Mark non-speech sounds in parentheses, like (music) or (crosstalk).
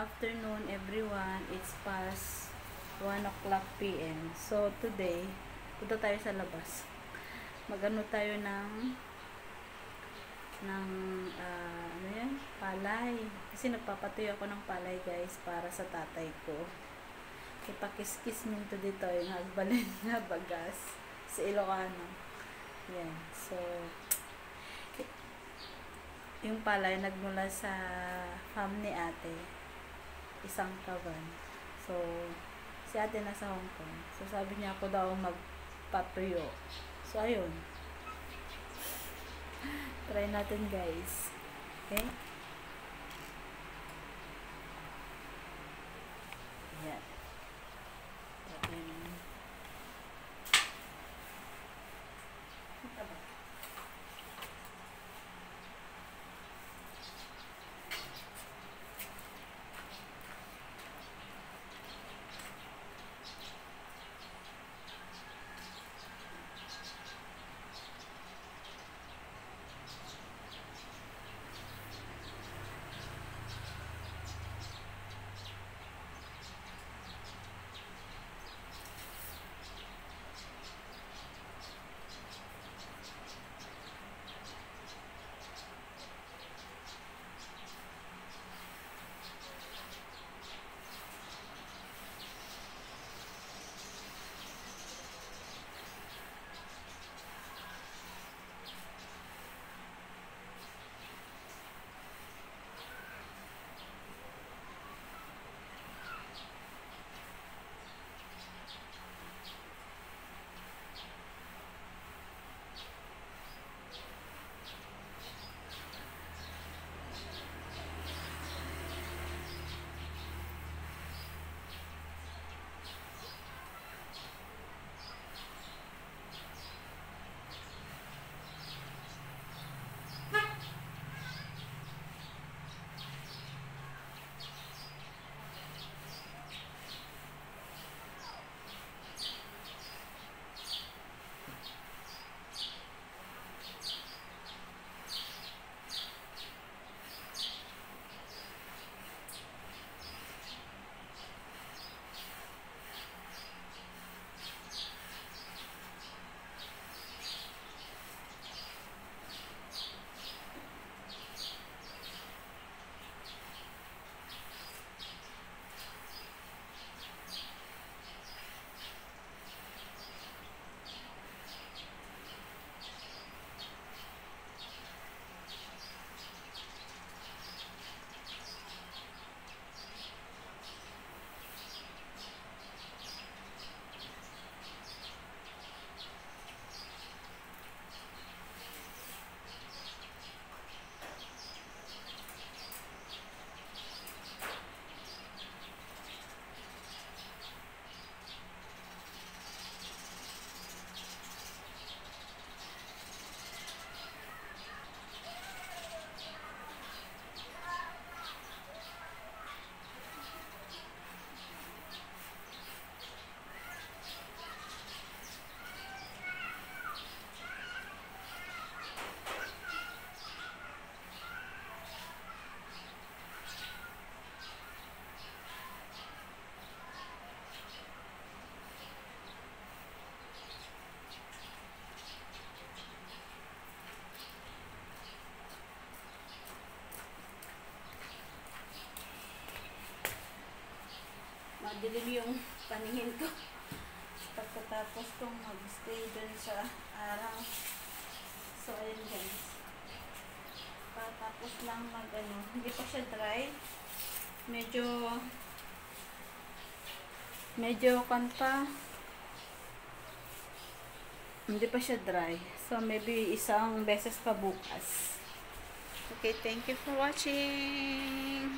afternoon everyone. It's past 1 o'clock p.m. So today, punta tayo sa labas. Magano tayo ng ng ah, ano yan? Palay. Kasi nagpapatuyo ako ng palay guys para sa tatay ko. Ipakiskis minto dito yung nagbalin (laughs) na bagas sa Ilocano. Yan. So, yung palay nagmula sa farm ni ate isang kaban so si ate nasa Hong Kong. So sabi niya ako daw magpatuyo. So ayun. (laughs) Try natin guys. Okay madilim yung paningin ko. Pagkatapos kong mag-stay dun sa araw. So, ayun guys. Patapos lang mag ano, hindi pa siya dry. Medyo medyo kan pa hindi pa siya dry. So, maybe isang beses pa bukas. Okay, thank you for watching.